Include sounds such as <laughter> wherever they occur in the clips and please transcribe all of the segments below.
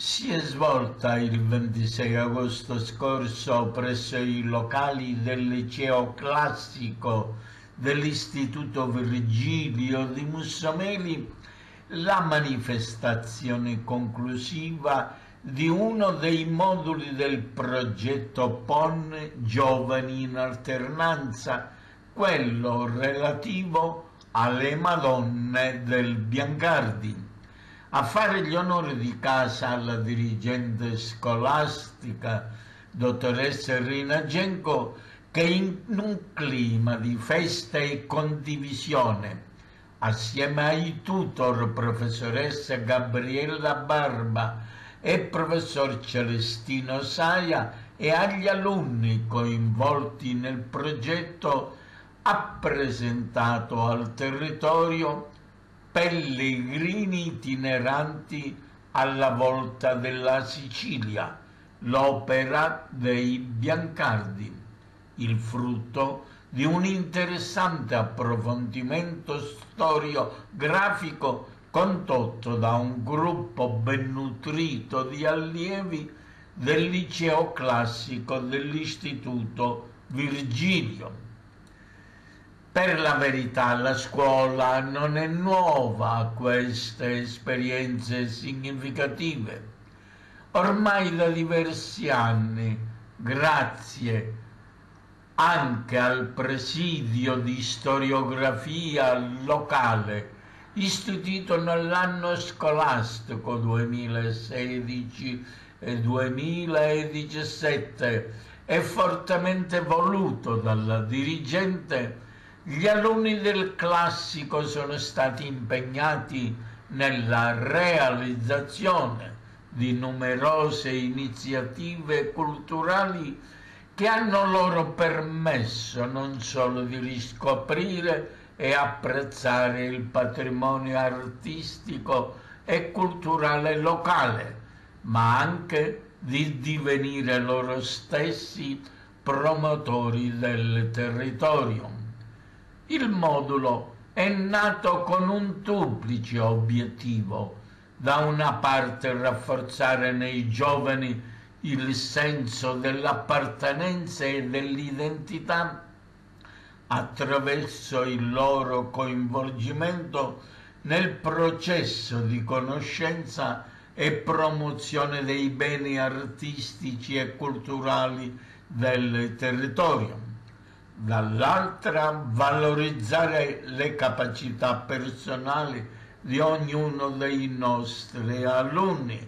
si è svolta il 26 agosto scorso presso i locali del liceo classico dell'Istituto Virgilio di Mussomeli la manifestazione conclusiva di uno dei moduli del progetto PON Giovani in Alternanza, quello relativo alle Madonne del Biancardi. A fare gli onori di casa alla dirigente scolastica, dottoressa Rina Genco, che in un clima di festa e condivisione assieme ai tutor professoressa Gabriella Barba e professor Celestino Saia e agli alunni coinvolti nel progetto ha presentato al territorio pellegrini itineranti alla volta della Sicilia, l'opera dei Biancardi, il frutto di un interessante approfondimento storiografico condotto da un gruppo ben nutrito di allievi del liceo classico dell'Istituto Virgilio. Per la verità la scuola non è nuova a queste esperienze significative. Ormai da diversi anni, grazie anche al presidio di storiografia locale istituito nell'anno scolastico 2016 e 2017 e fortemente voluto dalla dirigente, gli alunni del classico sono stati impegnati nella realizzazione di numerose iniziative culturali che hanno loro permesso non solo di riscoprire e apprezzare il patrimonio artistico e culturale locale, ma anche di divenire loro stessi promotori del territorio. Il modulo è nato con un duplice obiettivo, da una parte rafforzare nei giovani il senso dell'appartenenza e dell'identità attraverso il loro coinvolgimento nel processo di conoscenza e promozione dei beni artistici e culturali del territorio. Dall'altra valorizzare le capacità personali di ognuno dei nostri alunni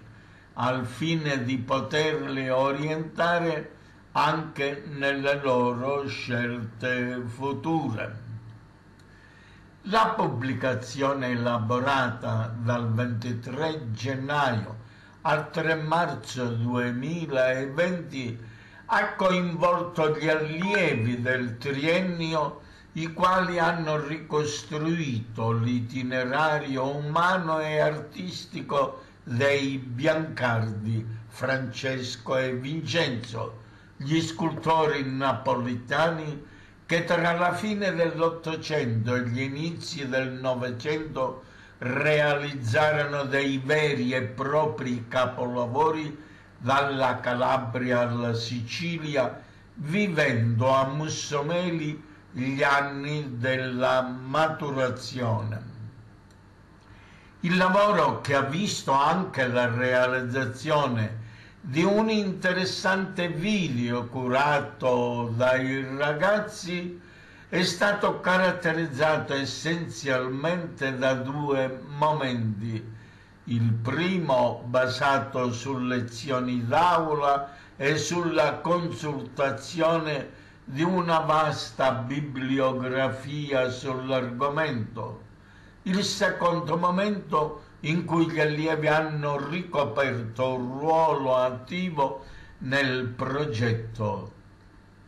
al fine di poterli orientare anche nelle loro scelte future. La pubblicazione elaborata dal 23 gennaio al 3 marzo 2020 ha coinvolto gli allievi del triennio i quali hanno ricostruito l'itinerario umano e artistico dei Biancardi, Francesco e Vincenzo, gli scultori napolitani che tra la fine dell'Ottocento e gli inizi del Novecento realizzarono dei veri e propri capolavori dalla Calabria alla Sicilia, vivendo a Mussomeli gli anni della maturazione. Il lavoro che ha visto anche la realizzazione di un interessante video curato dai ragazzi è stato caratterizzato essenzialmente da due momenti. Il primo basato su lezioni d'aula e sulla consultazione di una vasta bibliografia sull'argomento il secondo momento in cui gli allievi hanno ricoperto un ruolo attivo nel progetto.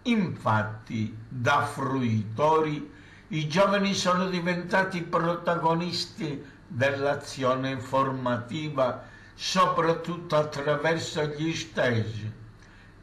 Infatti, da fruitori, i giovani sono diventati protagonisti dell'azione formativa, soprattutto attraverso gli stagi.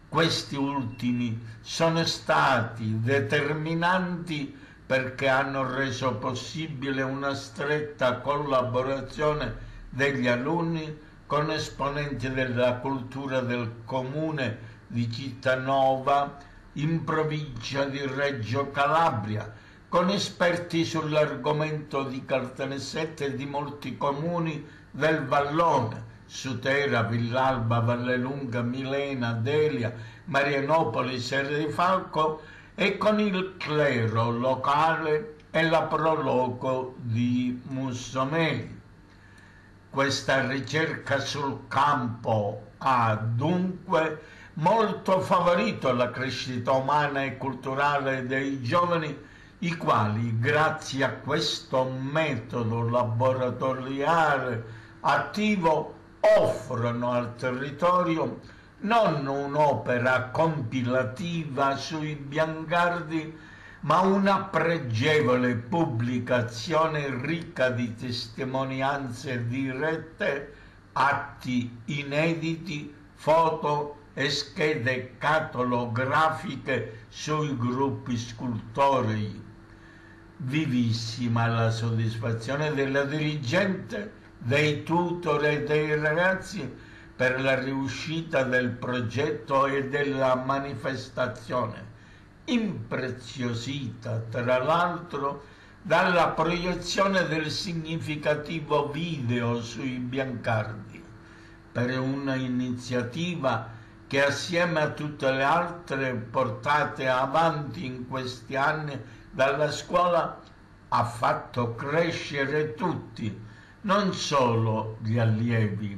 Questi ultimi sono stati determinanti perché hanno reso possibile una stretta collaborazione degli alunni con esponenti della cultura del comune di Cittanova in provincia di Reggio Calabria, con esperti sull'argomento di Caltanissette e di molti comuni del Vallone, Sutera, Villalba, Vallelunga, Milena, Delia, Marianopoli, Serre di Falco e con il clero locale e la prologo di Mussomeli. Questa ricerca sul campo ha dunque molto favorito la crescita umana e culturale dei giovani, i quali, grazie a questo metodo laboratoriale attivo, offrono al territorio non un'opera compilativa sui biancardi, ma una pregevole pubblicazione ricca di testimonianze dirette, atti inediti, foto e schede catalografiche sui gruppi scultorei. Vivissima la soddisfazione della dirigente, dei tutor e dei ragazzi per la riuscita del progetto e della manifestazione impreziosita tra l'altro dalla proiezione del significativo video sui biancardi per una iniziativa che assieme a tutte le altre portate avanti in questi anni dalla scuola ha fatto crescere tutti, non solo gli allievi.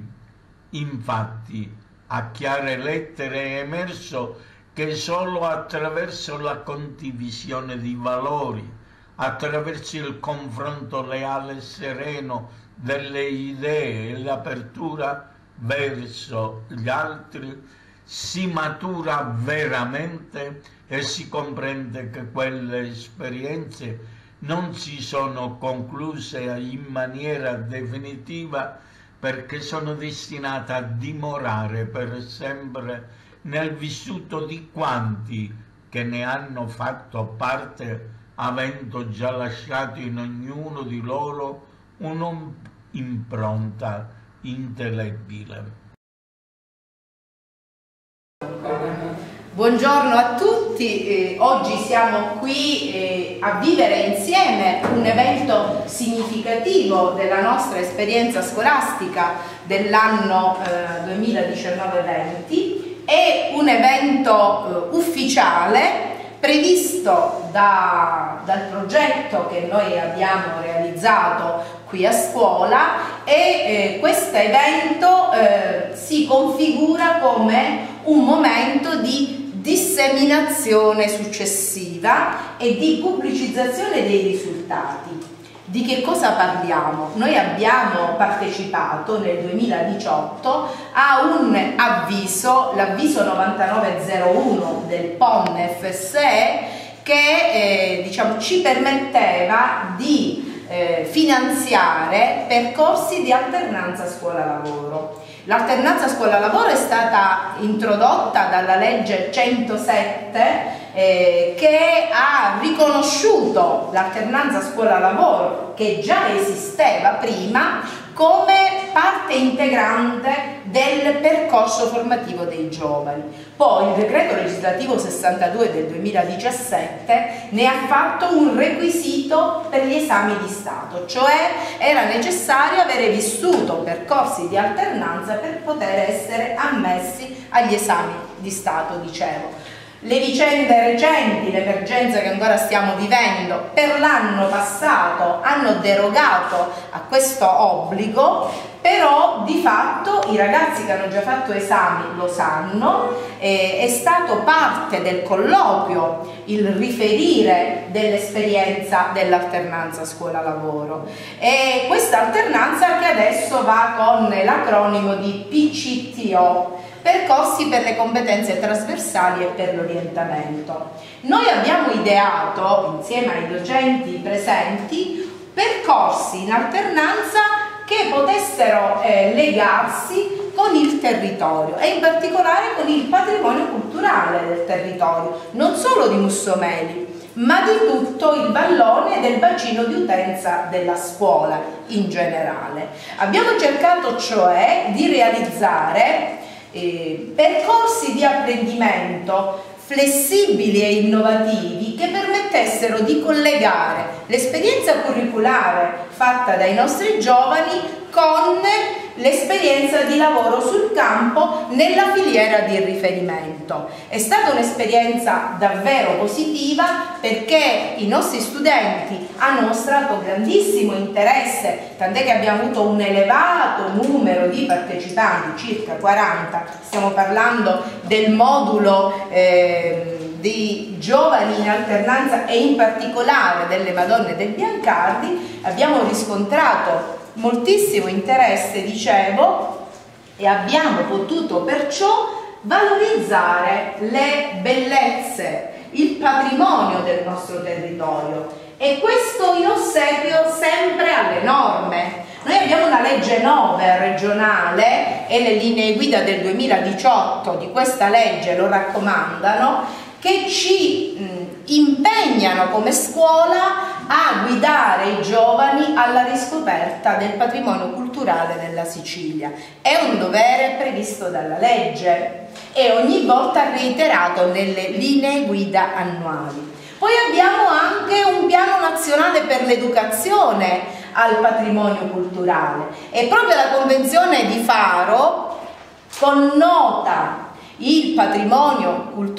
Infatti, a chiare lettere è emerso che solo attraverso la condivisione di valori, attraverso il confronto leale e sereno delle idee e l'apertura verso gli altri, si matura veramente e si comprende che quelle esperienze non si sono concluse in maniera definitiva perché sono destinate a dimorare per sempre nel vissuto di quanti che ne hanno fatto parte avendo già lasciato in ognuno di loro un'impronta indelebile. Buongiorno a tutti, eh, oggi siamo qui eh, a vivere insieme un evento significativo della nostra esperienza scolastica dell'anno eh, 2019-20 è un evento eh, ufficiale previsto da, dal progetto che noi abbiamo realizzato qui a scuola e eh, questo evento eh, si configura come un momento di disseminazione successiva e di pubblicizzazione dei risultati. Di che cosa parliamo? Noi abbiamo partecipato nel 2018 a un avviso, l'avviso 9901 del PON FSE che eh, diciamo, ci permetteva di eh, finanziare percorsi di alternanza scuola-lavoro. L'alternanza scuola-lavoro è stata introdotta dalla legge 107 eh, che ha riconosciuto l'alternanza scuola-lavoro che già esisteva prima come parte integrante del percorso formativo dei giovani. Poi il decreto legislativo 62 del 2017 ne ha fatto un requisito per gli esami di Stato, cioè era necessario avere vissuto percorsi di alternanza per poter essere ammessi agli esami di Stato, dicevo. Le vicende recenti, l'emergenza che ancora stiamo vivendo, per l'anno passato hanno derogato a questo obbligo, però di fatto i ragazzi che hanno già fatto esami lo sanno, eh, è stato parte del colloquio il riferire dell'esperienza dell'alternanza scuola-lavoro. E questa alternanza che adesso va con l'acronimo di PCTO percorsi per le competenze trasversali e per l'orientamento. Noi abbiamo ideato, insieme ai docenti presenti, percorsi in alternanza che potessero eh, legarsi con il territorio e in particolare con il patrimonio culturale del territorio, non solo di Mussomeli, ma di tutto il vallone del bacino di utenza della scuola in generale. Abbiamo cercato cioè di realizzare eh, percorsi di apprendimento flessibili e innovativi che permettessero di collegare l'esperienza curriculare fatta dai nostri giovani con l'esperienza di lavoro sul campo nella filiera di riferimento. È stata un'esperienza davvero positiva perché i nostri studenti hanno mostrato grandissimo interesse, tant'è che abbiamo avuto un elevato numero di partecipanti, circa 40, stiamo parlando del modulo eh, di giovani in alternanza e in particolare delle Madonne del Biancardi, abbiamo riscontrato moltissimo interesse, dicevo, e abbiamo potuto perciò valorizzare le bellezze, il patrimonio del nostro territorio e questo in ossequio sempre alle norme. Noi abbiamo una legge 9 regionale e le linee guida del 2018 di questa legge lo raccomandano che ci impegnano come scuola a guidare i giovani alla riscoperta del patrimonio culturale della Sicilia. È un dovere previsto dalla legge e ogni volta reiterato nelle linee guida annuali. Poi abbiamo anche un piano nazionale per l'educazione al patrimonio culturale e proprio la Convenzione di Faro connota il patrimonio culturale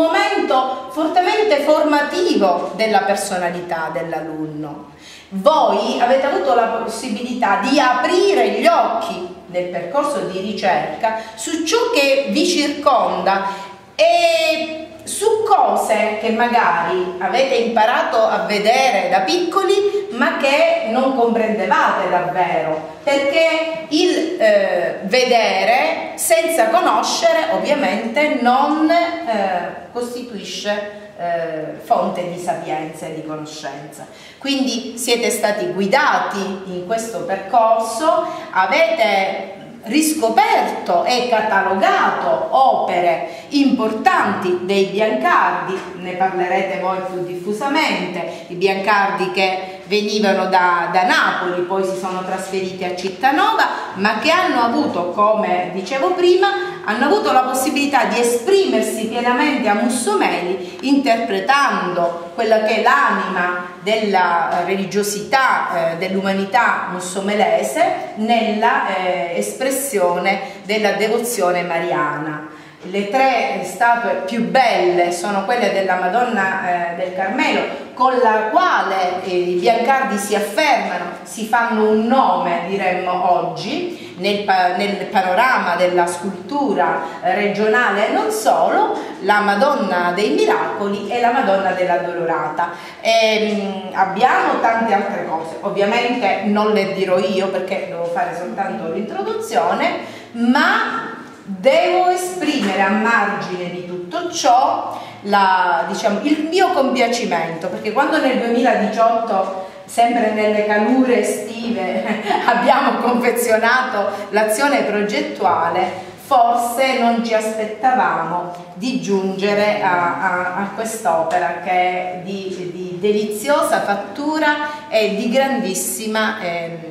momento fortemente formativo della personalità dell'alunno. Voi avete avuto la possibilità di aprire gli occhi nel percorso di ricerca su ciò che vi circonda e su cose che magari avete imparato a vedere da piccoli ma che non comprendevate davvero perché il eh, vedere senza conoscere ovviamente non eh, costituisce eh, fonte di sapienza e di conoscenza. Quindi siete stati guidati in questo percorso, avete riscoperto e catalogato opere importanti dei Biancardi, ne parlerete voi più diffusamente, i Biancardi che venivano da, da, Napoli, poi si sono trasferiti a Cittanova, ma che hanno avuto, come dicevo prima, hanno avuto la possibilità di esprimersi pienamente a Mussomeli interpretando quella che è l'anima della religiosità, eh, dell'umanità mussomelese nella eh, espressione della devozione mariana. Le tre statue più belle sono quelle della Madonna eh, del Carmelo, con la quale eh, i biancardi si affermano, si fanno un nome, diremmo oggi, nel, nel panorama della scultura regionale e non solo, la Madonna dei Miracoli e la Madonna della Dolorata. E, mh, abbiamo tante altre cose, ovviamente non le dirò io perché devo fare soltanto l'introduzione, ma devo esprimere a margine di tutto ciò la, diciamo, il mio compiacimento, perché quando nel 2018 sempre nelle calure estive <laughs> abbiamo confezionato l'azione progettuale, forse non ci aspettavamo di giungere a, a, a quest'opera che è di, di, deliziosa fattura e di grandissima eh,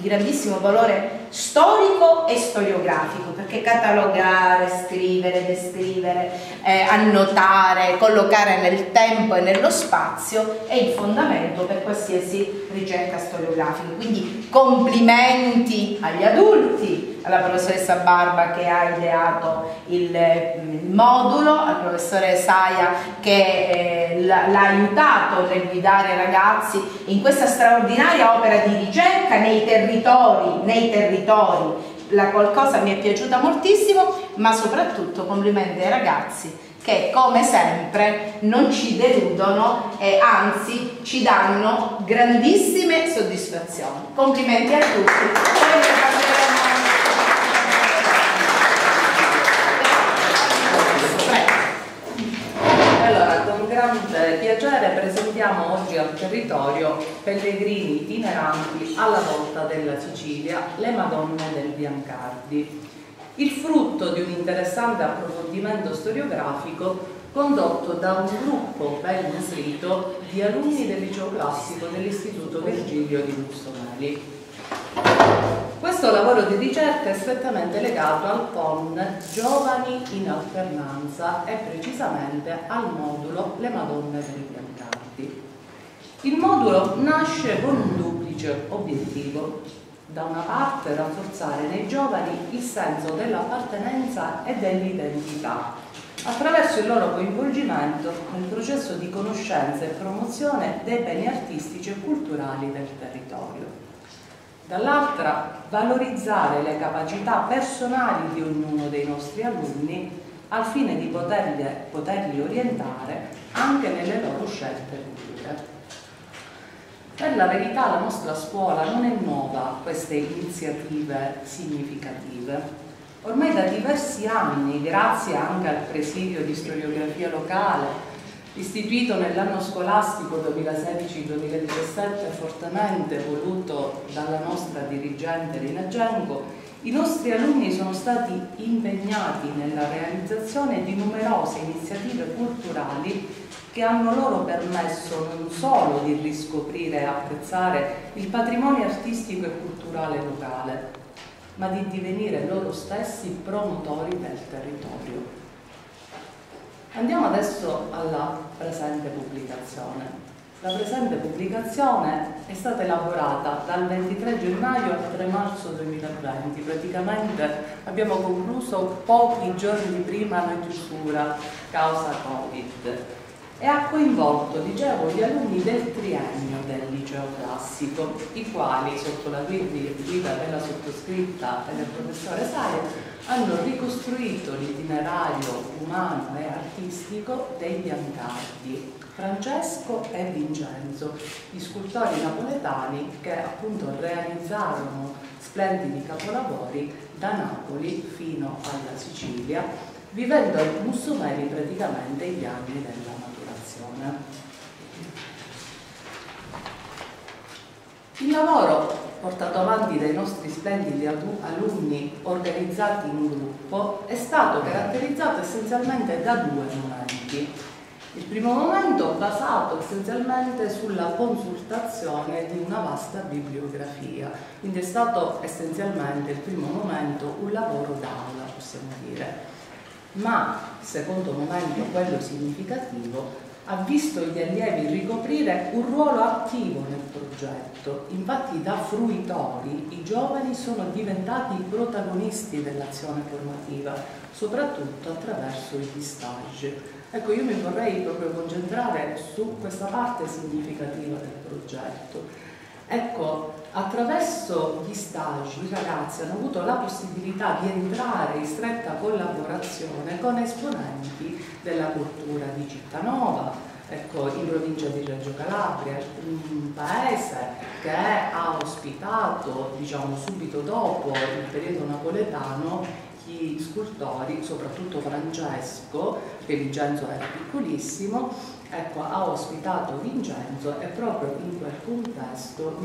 di grandissimo valore storico e storiografico, perché catalogare, scrivere, descrivere, eh, annotare, collocare nel tempo e nello spazio è il fondamento per qualsiasi ricerca storiografica. Quindi complimenti agli adulti, alla professoressa Barba che ha ideato il, modulo, al professore Saia che eh, l'ha aiutato nel guidare i ragazzi in questa straordinaria opera di ricerca nei territori, nei territori. La qualcosa mi è piaciuta moltissimo, ma soprattutto complimenti ai ragazzi che come sempre non ci deludono e anzi ci danno grandissime soddisfazioni. Complimenti a tutti. grande piacere presentiamo oggi al territorio pellegrini itineranti alla volta della Sicilia, le Madonne del Biancardi. Il frutto di un interessante approfondimento storiografico condotto da un gruppo ben nutrito di alunni del liceo classico dell'Istituto Virgilio di Bustonelli. Questo lavoro di ricerca è strettamente legato al PON Giovani in alternanza e precisamente al modulo Le Madonne dei Biancardi. Il modulo nasce con un duplice obiettivo. Da una parte rafforzare nei giovani il senso dell'appartenenza e dell'identità attraverso il loro coinvolgimento nel processo di conoscenza e promozione dei beni artistici e culturali del territorio. Dall'altra, valorizzare le capacità personali di ognuno dei nostri alunni al fine di poterli, poterli orientare anche nelle loro scelte future. Per la verità la nostra scuola non è nuova a queste iniziative significative. Ormai da diversi anni, grazie anche al presidio di storiografia locale, istituito nell'anno scolastico 2016-2017, fortemente voluto dalla nostra dirigente Rina Genco, i nostri alunni sono stati impegnati nella realizzazione di numerose iniziative culturali che hanno loro permesso non solo di riscoprire e apprezzare il patrimonio artistico e culturale locale, ma di divenire loro stessi promotori del territorio. Andiamo adesso alla presente pubblicazione. La presente pubblicazione è stata elaborata dal 23 gennaio al 3 marzo 2020, praticamente abbiamo concluso pochi giorni prima la chiusura causa Covid e ha coinvolto, dicevo, gli alunni del triennio del liceo classico, i quali, sotto la guida della sottoscritta e del professore Saia, hanno ricostruito l'itinerario umano e artistico dei Biancardi, Francesco e Vincenzo, gli scultori napoletani che appunto realizzarono splendidi capolavori da Napoli fino alla Sicilia, vivendo a Mussomeli praticamente gli anni della il lavoro portato avanti dai nostri splendidi alunni organizzati in gruppo è stato caratterizzato essenzialmente da due momenti. Il primo momento basato essenzialmente sulla consultazione di una vasta bibliografia, quindi è stato essenzialmente il primo momento un lavoro d'aula, possiamo dire. Ma il secondo momento, quello significativo, ha visto gli allievi ricoprire un ruolo attivo nel progetto. Infatti da fruitori i giovani sono diventati i protagonisti dell'azione formativa, soprattutto attraverso gli stage. Ecco, io mi vorrei proprio concentrare su questa parte significativa del progetto. Ecco, attraverso gli stage i ragazzi hanno avuto la possibilità di entrare in stretta collaborazione con esponenti della cultura di Cittanova, ecco, in provincia di Reggio Calabria, un paese che ha ospitato diciamo, subito dopo il periodo napoletano gli scultori, soprattutto Francesco, che Vincenzo era piccolissimo, ecco, ha ospitato Vincenzo e proprio in quel contesto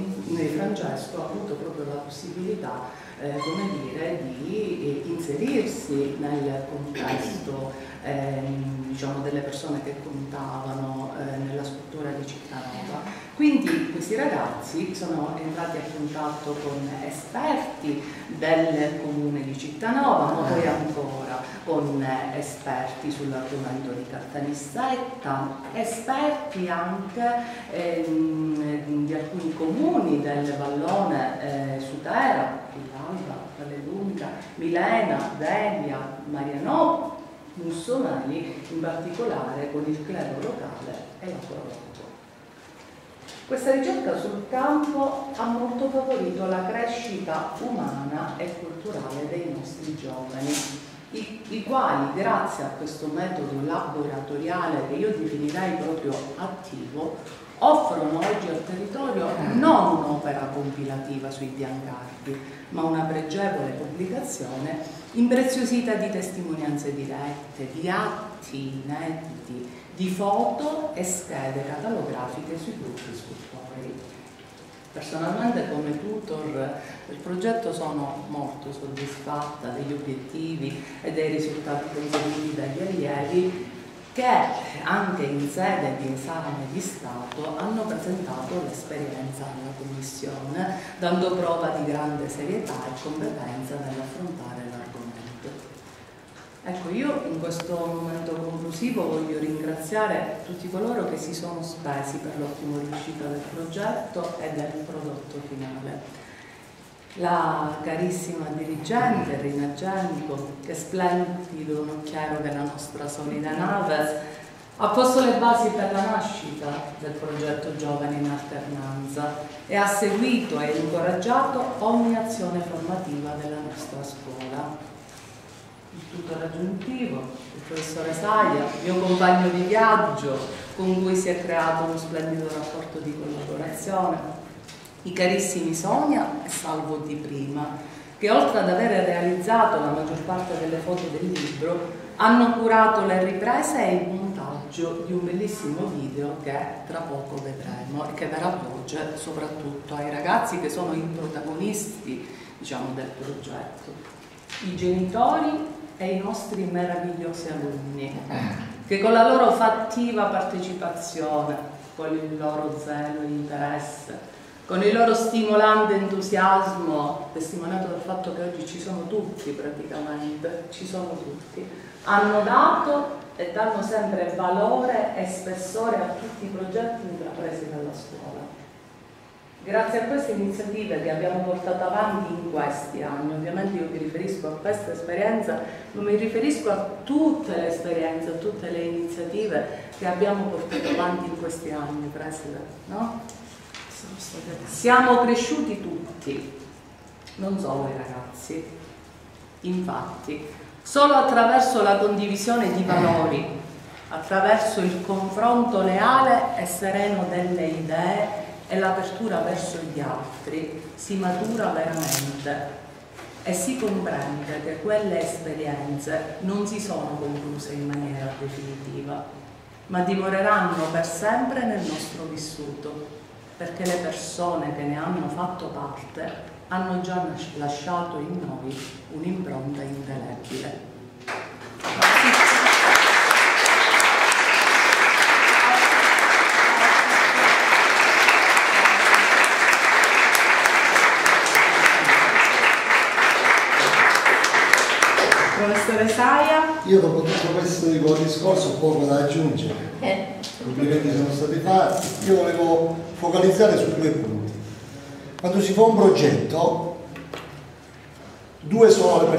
Francesco ha avuto proprio la possibilità eh, come dire, di eh, inserirsi nel contesto eh, diciamo, delle persone che contavano eh, nella struttura di Cittanova. Quindi questi ragazzi sono entrati a contatto con esperti del comune di Cittanova, ma poi ancora con esperti sull'argomento di Cartanissetta, esperti anche ehm, di alcuni comuni del vallone eh, Sudera, Villalba, Valle Lunga, Milena, Delia, Marianò, Mussomani, in particolare con il clero locale e la Corona. Questa ricerca sul campo ha molto favorito la crescita umana e culturale dei nostri giovani, i, i, quali grazie a questo metodo laboratoriale che io definirei proprio attivo, offrono oggi al territorio non un'opera compilativa sui biancardi, ma una pregevole pubblicazione impreziosita di testimonianze dirette, di atti inediti, di foto e schede catalografiche sui gruppi scultori. Personalmente come tutor del progetto sono molto soddisfatta degli obiettivi e dei risultati conseguiti dagli allievi che anche in sede di esame di Stato hanno presentato l'esperienza alla Commissione, dando prova di grande serietà e competenza nell'affrontare. Ecco, io in questo momento conclusivo voglio ringraziare tutti coloro che si sono spesi per l'ottimo riuscita del progetto e del prodotto finale la carissima dirigente Rina Genico, che splendido nocchiero della nostra solida nave, ha posto le basi per la nascita del progetto Giovani in Alternanza e ha seguito e incoraggiato ogni azione formativa della nostra scuola. Il tutto raggiuntivo, il professore Saia, mio compagno di viaggio, con cui si è creato uno splendido rapporto di collaborazione, i carissimi Sonia e Salvo Di Prima, che oltre ad aver realizzato la maggior parte delle foto del libro, hanno curato le riprese e il montaggio di un bellissimo video che tra poco vedremo e che darà voce soprattutto ai ragazzi che sono i protagonisti diciamo, del progetto, i genitori e i nostri meravigliosi alunni che con la loro fattiva partecipazione, con il loro zelo e interesse con il loro stimolante entusiasmo, testimoniato dal fatto che oggi ci sono tutti praticamente, ci sono tutti, hanno dato e danno sempre valore e spessore a tutti i progetti intrapresi dalla scuola. Grazie a queste iniziative che abbiamo portato avanti in questi anni, ovviamente io mi riferisco a questa esperienza, ma mi riferisco a tutte le esperienze, a tutte le iniziative che abbiamo portato avanti in questi anni, Preside, no? Siamo cresciuti tutti, non solo i ragazzi. Infatti, solo attraverso la condivisione di valori, attraverso il confronto leale e sereno delle idee e l'apertura verso gli altri, si matura veramente e si comprende che quelle esperienze non si sono concluse in maniera definitiva, ma dimoreranno per sempre nel nostro vissuto perché le persone che ne hanno fatto parte hanno già lasciato in noi un'impronta indelebile. Professore Saia. Io dopo tutto questo discorso ho poco da aggiungere. Eh. Complimenti sono stati fatti. Io volevo focalizzare su due punti. Quando si fa un progetto, due sono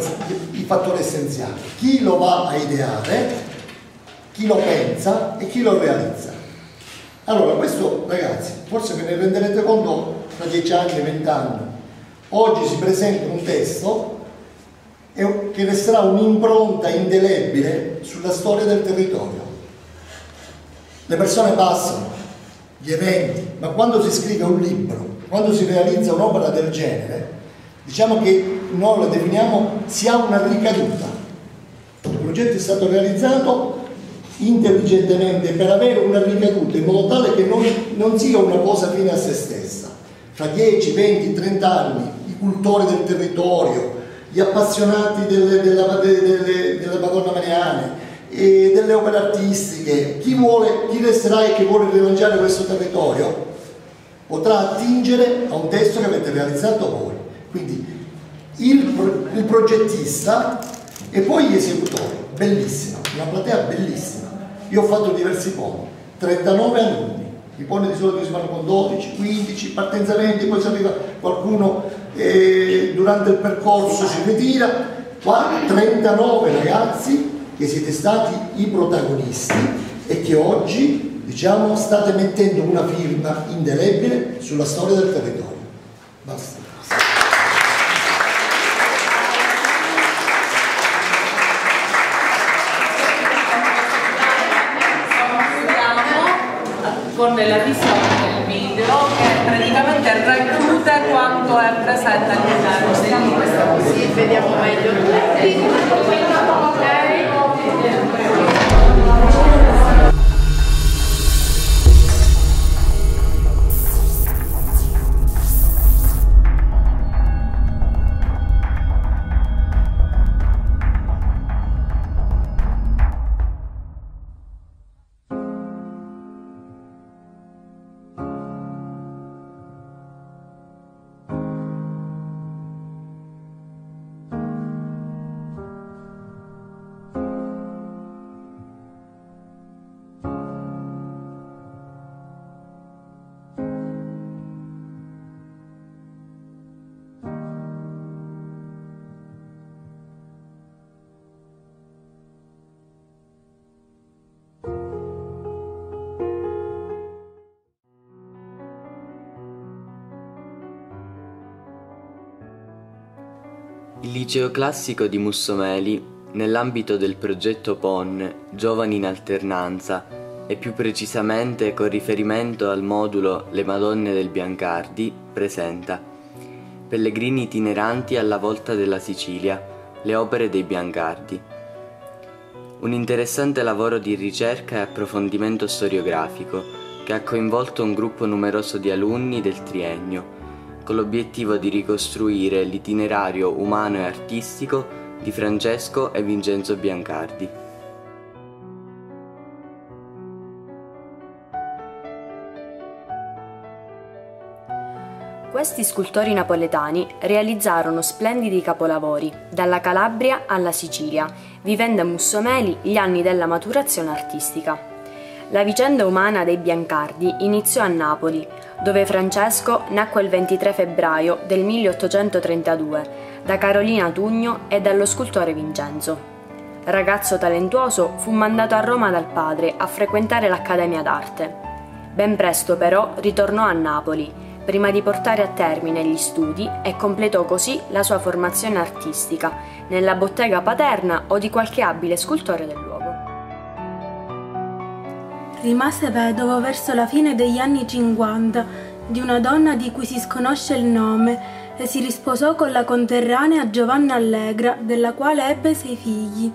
i fattori essenziali. Chi lo va a ideare, chi lo pensa e chi lo realizza. Allora, questo ragazzi, forse ve ne renderete conto tra dieci anni, vent'anni. Oggi si presenta un testo che resterà un'impronta indelebile sulla storia del territorio. Le persone passano, gli eventi, ma quando si scrive un libro, quando si realizza un'opera del genere, diciamo che noi la definiamo, si ha una ricaduta. Il progetto è stato realizzato intelligentemente per avere una ricaduta in modo tale che non, non sia una cosa fine a se stessa. Fra 10, 20, 30 anni i cultori del territorio, gli appassionati delle, della, delle, delle Madonna Mariane, delle opere artistiche, chi, vuole, chi resterà e chi vuole rilanciare questo territorio potrà attingere a un testo che avete realizzato voi. Quindi il, il progettista e poi gli esecutori, bellissima, una platea bellissima. Io ho fatto diversi poni, 39 alunni, i poni di solito si fanno con 12, 15, partenza 20, poi se arriva qualcuno eh, durante il percorso si ritira, qua 39 ragazzi che siete stati i protagonisti e che oggi diciamo, state mettendo una firma indelebile sulla storia del territorio. Basta. Con la visione del video che praticamente racchiude quanto è presente all'interno di questa Così vediamo meglio tutti. Liceo classico di Mussomeli, nell'ambito del progetto PON Giovani in alternanza e più precisamente con riferimento al modulo Le Madonne del Biancardi, presenta Pellegrini itineranti alla volta della Sicilia, le opere dei Biancardi. Un interessante lavoro di ricerca e approfondimento storiografico che ha coinvolto un gruppo numeroso di alunni del triennio con l'obiettivo di ricostruire l'itinerario umano e artistico di Francesco e Vincenzo Biancardi. Questi scultori napoletani realizzarono splendidi capolavori, dalla Calabria alla Sicilia, vivendo a Mussomeli gli anni della maturazione artistica. La vicenda umana dei Biancardi iniziò a Napoli, dove Francesco nacque il 23 febbraio del 1832 da Carolina Tugno e dallo scultore Vincenzo. Ragazzo talentuoso, fu mandato a Roma dal padre a frequentare l'Accademia d'Arte. Ben presto però ritornò a Napoli, prima di portare a termine gli studi e completò così la sua formazione artistica nella bottega paterna o di qualche abile scultore del luogo. Rimase vedovo verso la fine degli anni 50 di una donna di cui si sconosce il nome e si risposò con la conterranea Giovanna Allegra, della quale ebbe sei figli.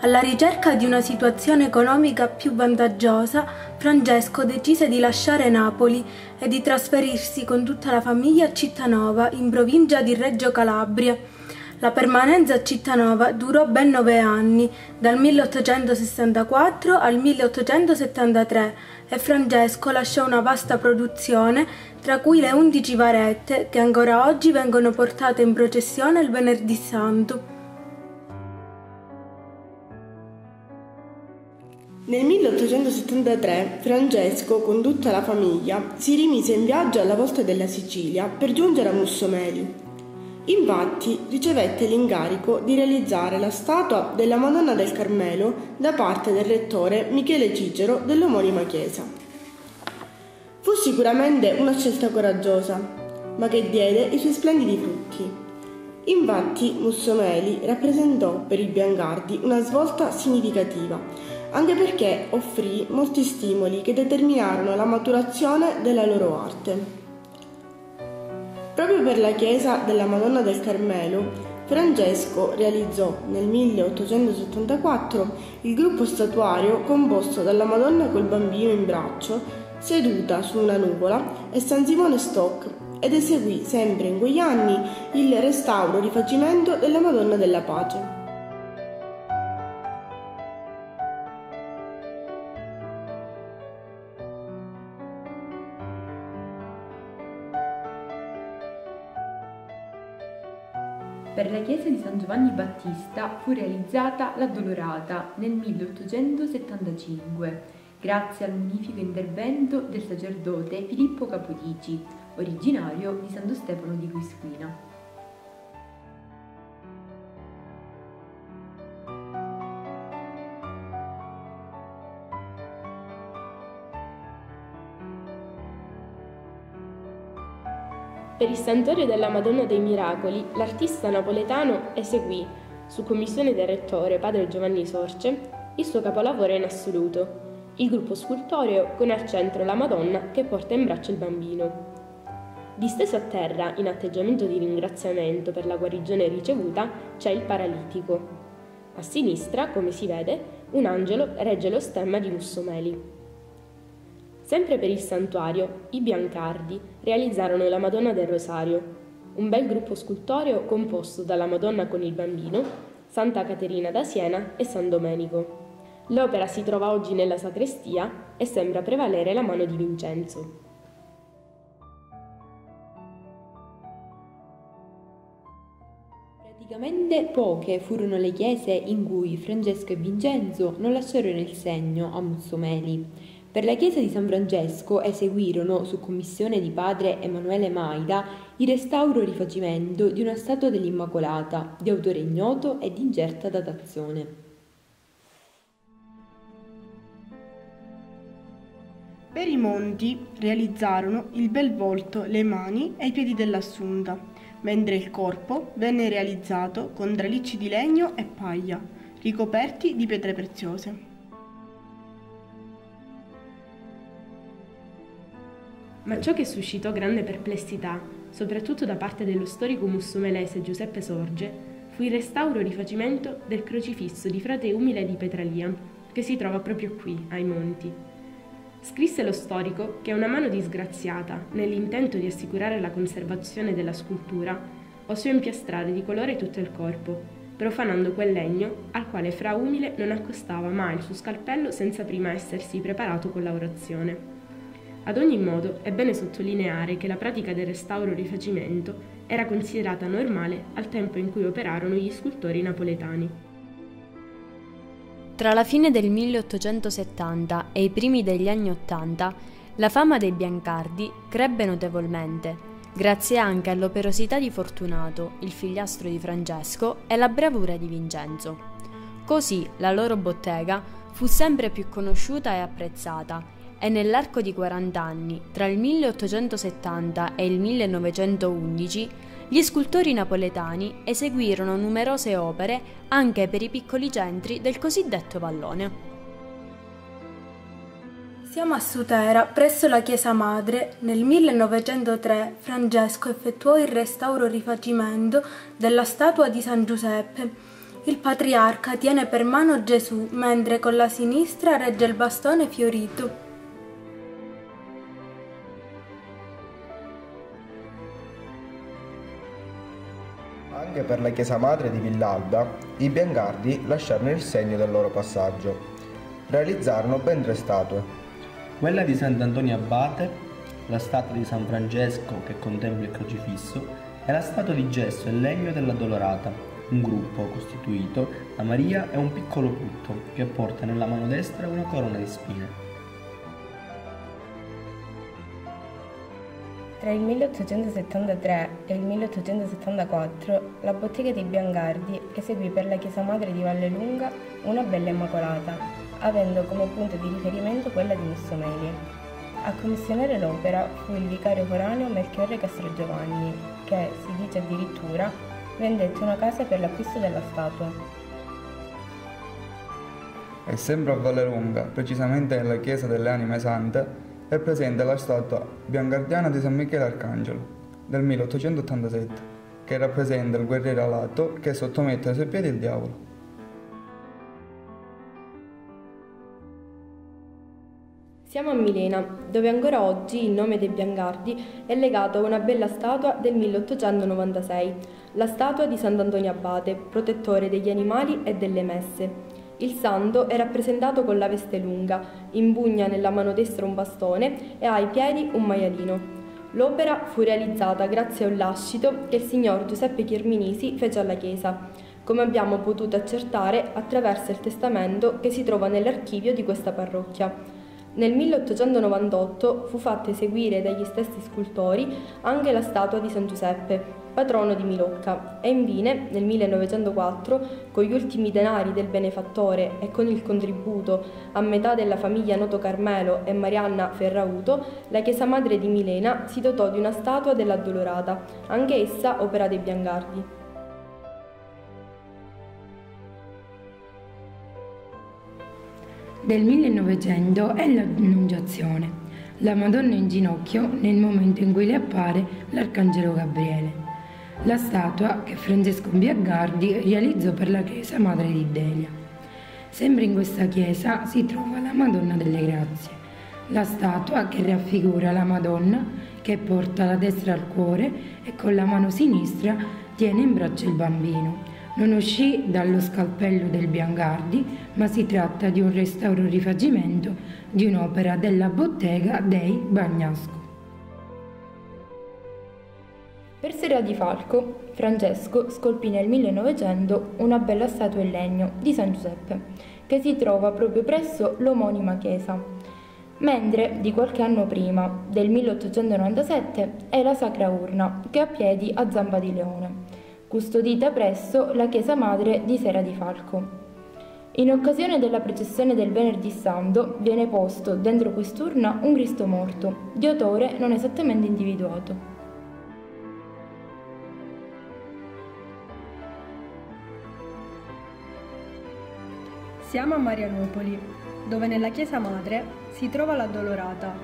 Alla ricerca di una situazione economica più vantaggiosa, Francesco decise di lasciare Napoli e di trasferirsi con tutta la famiglia a Cittanova, in provincia di Reggio Calabria la permanenza a Cittanova durò ben nove anni, dal 1864 al 1873, e Francesco lasciò una vasta produzione, tra cui le undici varette che ancora oggi vengono portate in processione il venerdì santo. Nel 1873 Francesco, con tutta la famiglia, si rimise in viaggio alla volta della Sicilia per giungere a Mussomeli. Infatti ricevette l'incarico di realizzare la statua della Madonna del Carmelo da parte del rettore Michele Cicero dell'omonima chiesa. Fu sicuramente una scelta coraggiosa, ma che diede i suoi splendidi frutti. Infatti Mussomeli rappresentò per i Biancardi una svolta significativa, anche perché offrì molti stimoli che determinarono la maturazione della loro arte. Proprio per la chiesa della Madonna del Carmelo, Francesco realizzò nel 1874 il gruppo statuario composto dalla Madonna col bambino in braccio, seduta su una nuvola, e San Simone Stock, ed eseguì sempre in quegli anni il restauro rifacimento della Madonna della Pace. Per la chiesa di San Giovanni Battista fu realizzata la Dolorata nel 1875, grazie al munifico intervento del sacerdote Filippo Capodici, originario di Santo Stefano di Quisquina. Per il Santuario della Madonna dei Miracoli, l'artista napoletano eseguì, su commissione del rettore padre Giovanni Sorce, il suo capolavoro in assoluto, il gruppo scultoreo con al centro la Madonna che porta in braccio il bambino. Disteso a terra, in atteggiamento di ringraziamento per la guarigione ricevuta, c'è il paralitico. A sinistra, come si vede, un angelo regge lo stemma di Mussomeli. Sempre per il santuario, i Biancardi realizzarono la Madonna del Rosario, un bel gruppo scultoreo composto dalla Madonna con il Bambino, Santa Caterina da Siena e San Domenico. L'opera si trova oggi nella sacrestia e sembra prevalere la mano di Vincenzo. Praticamente poche furono le chiese in cui Francesco e Vincenzo non lasciarono il segno a Mussomeli. Per la chiesa di San Francesco eseguirono, su commissione di padre Emanuele Maida, il restauro e rifacimento di una statua dell'Immacolata, di autore ignoto e di incerta datazione. Per i monti realizzarono il bel volto, le mani e i piedi dell'Assunta, mentre il corpo venne realizzato con tralicci di legno e paglia, ricoperti di pietre preziose. Ma ciò che suscitò grande perplessità, soprattutto da parte dello storico mussomelese Giuseppe Sorge, fu il restauro e rifacimento del crocifisso di frate Umile di Petralia, che si trova proprio qui, ai monti. Scrisse lo storico che una mano disgraziata, nell'intento di assicurare la conservazione della scultura, osò impiastrare di colore tutto il corpo, profanando quel legno al quale fra Umile non accostava mai il suo scalpello senza prima essersi preparato con lavorazione. Ad ogni modo è bene sottolineare che la pratica del restauro rifacimento era considerata normale al tempo in cui operarono gli scultori napoletani. Tra la fine del 1870 e i primi degli anni Ottanta, la fama dei Biancardi crebbe notevolmente, grazie anche all'operosità di Fortunato, il figliastro di Francesco, e la bravura di Vincenzo. Così la loro bottega fu sempre più conosciuta e apprezzata e nell'arco di 40 anni, tra il 1870 e il 1911, gli scultori napoletani eseguirono numerose opere anche per i piccoli centri del cosiddetto vallone. Siamo a Sutera, presso la chiesa madre. Nel 1903 Francesco effettuò il restauro-rifacimento della statua di San Giuseppe. Il patriarca tiene per mano Gesù, mentre con la sinistra regge il bastone fiorito. Anche per la chiesa madre di Villalba, i Biancardi lasciarono il segno del loro passaggio. Realizzarono ben tre statue. Quella di Sant'Antonio Abate, la statua di San Francesco che contempla il crocifisso e la statua di gesso e legno della Dolorata, un gruppo costituito da Maria e un piccolo putto che porta nella mano destra una corona di spine. Tra il 1873 e il 1874 la bottega di Biangardi eseguì per la chiesa madre di Vallelunga una bella Immacolata, avendo come punto di riferimento quella di Mussomeli. A commissionare l'opera fu il vicario foraneo Melchiorre Castrogiovanni, che, si dice addirittura, vendette una casa per l'acquisto della statua. E sempre a Vallelunga, precisamente nella chiesa delle Anime Sante, è presente la statua biancardiana di San Michele Arcangelo del 1887, che rappresenta il guerriero alato che sottomette ai suoi piedi il diavolo. Siamo a Milena, dove ancora oggi il nome dei Biancardi è legato a una bella statua del 1896, la statua di Sant'Antonio Abate, protettore degli animali e delle messe. Il santo è rappresentato con la veste lunga, imbugna nella mano destra un bastone e ha ai piedi un maialino. L'opera fu realizzata grazie a un lascito che il signor Giuseppe Chirminisi fece alla chiesa, come abbiamo potuto accertare attraverso il testamento che si trova nell'archivio di questa parrocchia. Nel 1898 fu fatta eseguire dagli stessi scultori anche la statua di San Giuseppe, patrono di Milocca, e infine nel 1904, con gli ultimi denari del benefattore e con il contributo a metà della famiglia Noto Carmelo e Marianna Ferrauto, la chiesa madre di Milena si dotò di una statua dell'Addolorata, anche essa opera dei Biancardi. Del 1900 è l'Annunciazione, la Madonna in ginocchio nel momento in cui le appare l'Arcangelo Gabriele la statua che Francesco Biaggardi realizzò per la chiesa Madre di Delia. Sempre in questa chiesa si trova la Madonna delle Grazie, la statua che raffigura la Madonna che porta la destra al cuore e con la mano sinistra tiene in braccio il bambino. Non uscì dallo scalpello del Biangardi, ma si tratta di un restauro-rifacimento di un'opera della bottega dei Bagnasco. Per Sera di Falco, Francesco scolpì nel 1900 una bella statua in legno di San Giuseppe, che si trova proprio presso l'omonima chiesa. Mentre di qualche anno prima, del 1897, è la Sacra Urna, che ha piedi a zampa di leone, custodita presso la chiesa madre di Sera di Falco. In occasione della processione del Venerdì Santo viene posto dentro quest'urna un Cristo morto, di autore non esattamente individuato. Siamo a Marianopoli, dove nella chiesa madre si trova l'addolorata.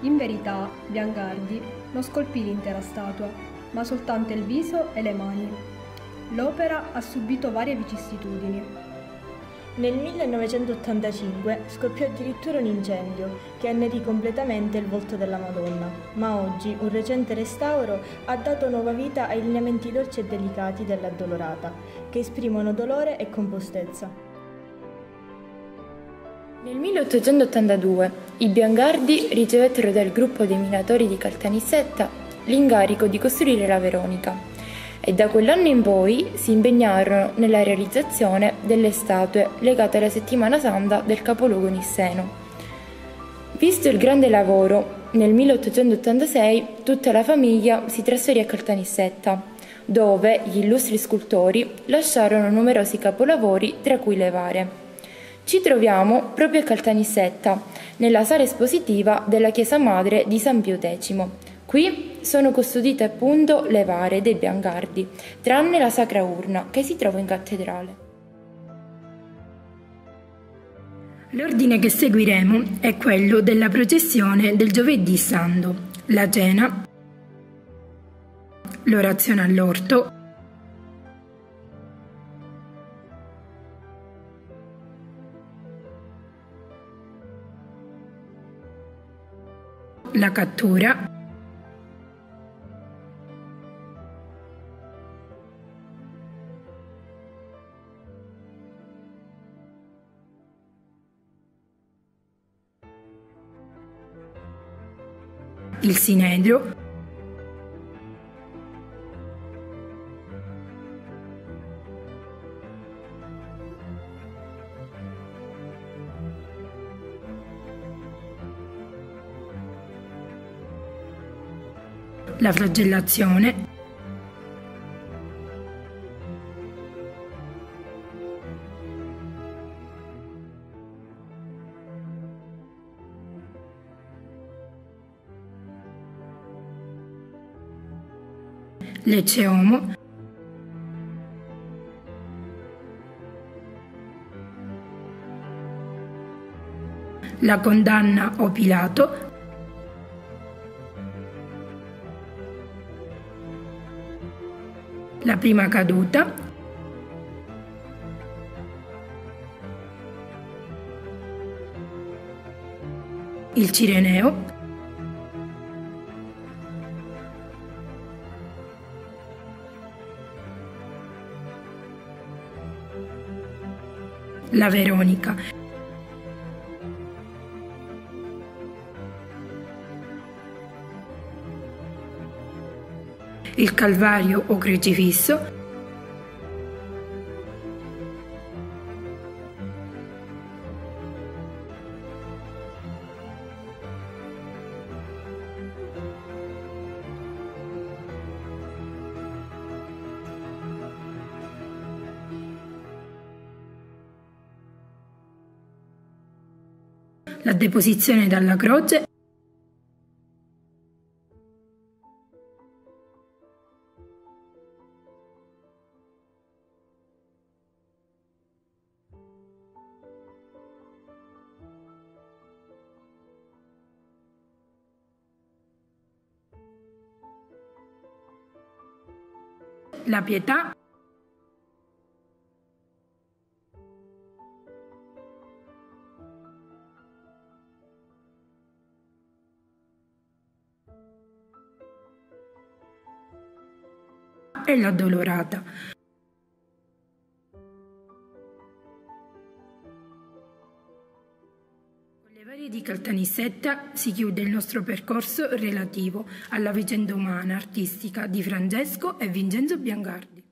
In verità, Biancardi non scolpì l'intera statua, ma soltanto il viso e le mani. L'opera ha subito varie vicissitudini. Nel 1985 scoppiò addirittura un incendio che annerì completamente il volto della Madonna, ma oggi un recente restauro ha dato nuova vita ai lineamenti dolci e delicati dell'addolorata, che esprimono dolore e compostezza. Nel 1882 i Biangardi ricevettero dal gruppo dei minatori di Caltanissetta l'incarico di costruire la Veronica e da quell'anno in poi si impegnarono nella realizzazione delle statue legate alla settimana santa del capoluogo nisseno. Visto il grande lavoro, nel 1886 tutta la famiglia si trasferì a Caltanissetta, dove gli illustri scultori lasciarono numerosi capolavori, tra cui le vare. Ci troviamo proprio a Caltanissetta, nella sala espositiva della chiesa madre di San Pio X. Qui sono custodite appunto le vare dei Biancardi, tranne la Sacra Urna che si trova in cattedrale. L'ordine che seguiremo è quello della processione del giovedì santo, la cena, l'orazione all'orto, la cattura, il Sinedrio, la flagellazione, Lecce Omo, la condanna o Pilato, la prima caduta, il Cireneo, la Veronica. Il Calvario o Crocifisso. la deposizione dalla croce la pietà e l'addolorata. Caltanissetta si chiude il nostro percorso relativo alla vicenda umana artistica di Francesco e Vincenzo Biancardi.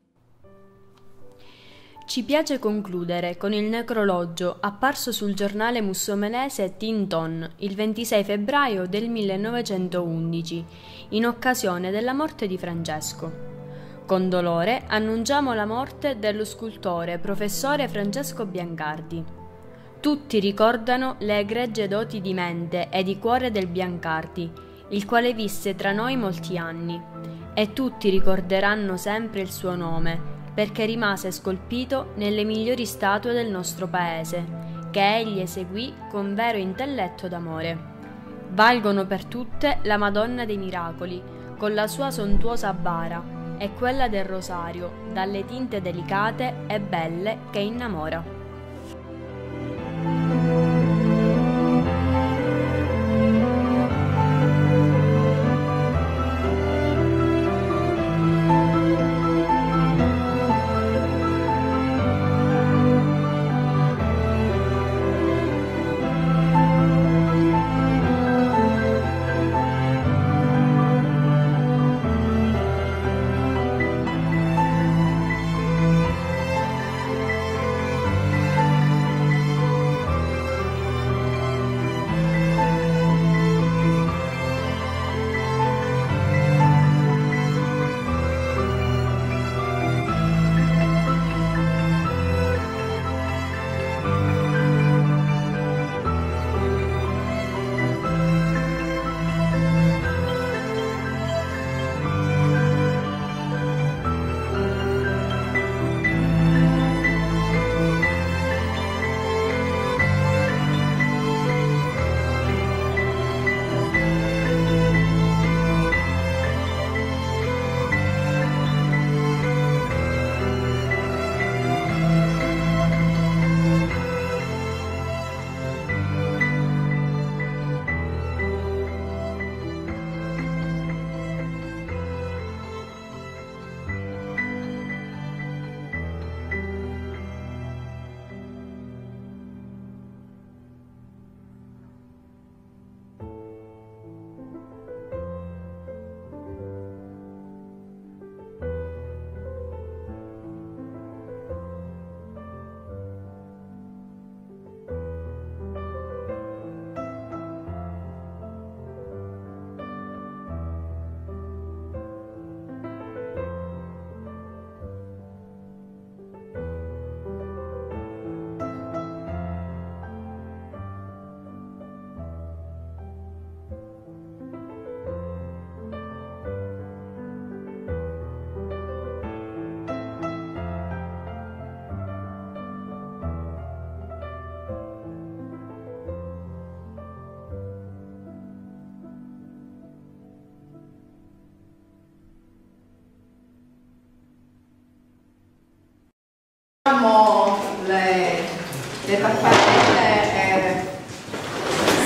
Ci piace concludere con il necrologio apparso sul giornale mussomenese Tinton il 26 febbraio del 1911, in occasione della morte di Francesco. Con dolore annunciamo la morte dello scultore professore Francesco Biancardi. Tutti ricordano le egregie doti di mente e di cuore del Biancardi, il quale visse tra noi molti anni, e tutti ricorderanno sempre il suo nome, perché rimase scolpito nelle migliori statue del nostro paese, che egli eseguì con vero intelletto d'amore. Valgono per tutte la Madonna dei Miracoli, con la sua sontuosa bara, e quella del rosario, dalle tinte delicate e belle che innamora. Diciamo,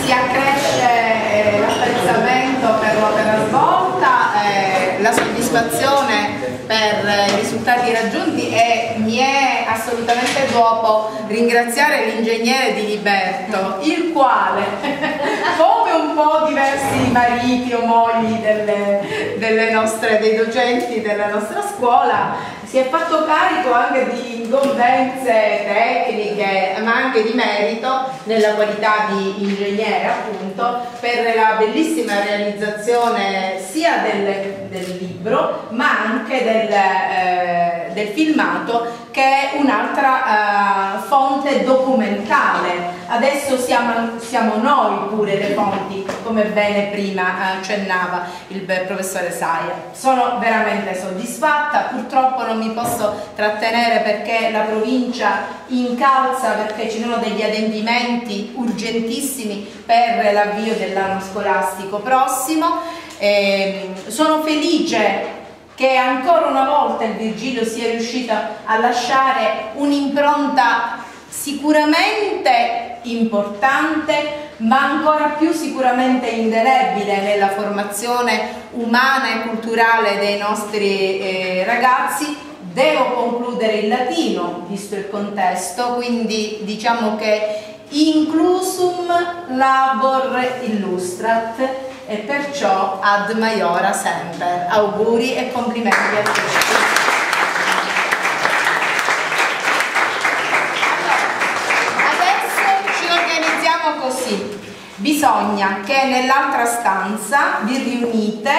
si accresce eh, l'apprezzamento per l'opera svolta, eh, la soddisfazione per i risultati raggiunti e mi è assolutamente dopo ringraziare l'ingegnere di Liberto, il quale, <laughs> come un po' diversi mariti o mogli delle, delle nostre, dei docenti della nostra scuola, si è fatto carico anche di incombenze tecniche ma anche di merito nella qualità di ingegnere appunto per la bellissima realizzazione sia del, del libro ma anche del, eh, del filmato che è un'altra uh, fonte documentale. Adesso siamo, siamo, noi pure le fonti, come bene prima accennava il professore Saia. Sono veramente soddisfatta, purtroppo non mi posso trattenere perché la provincia incalza perché ci sono degli adempimenti urgentissimi per l'avvio dell'anno scolastico prossimo. Eh, sono felice che ancora una volta il Virgilio sia riuscito a lasciare un'impronta sicuramente importante ma ancora più sicuramente indelebile nella formazione umana e culturale dei nostri eh, ragazzi devo concludere in latino visto il contesto quindi diciamo che inclusum labor illustrat e perciò ad maiora sempre. Auguri e complimenti a tutti. Adesso ci organizziamo così. Bisogna che nell'altra stanza vi riunite,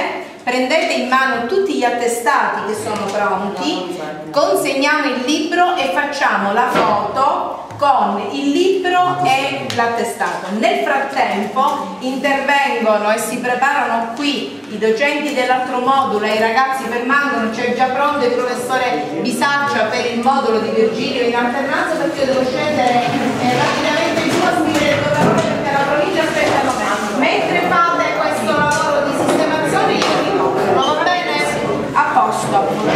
prendete in mano tutti gli attestati che sono pronti, consegniamo il libro e facciamo la foto con il libro e l'attestato. Nel frattempo intervengono e si preparano qui i docenti dell'altro modulo e i ragazzi permangono, c'è già pronto il professore Bisaccia per il modulo di Virgilio in alternanza perché io devo scendere eh, mentre fate questo lavoro di sistemazione io vi va bene? A posto.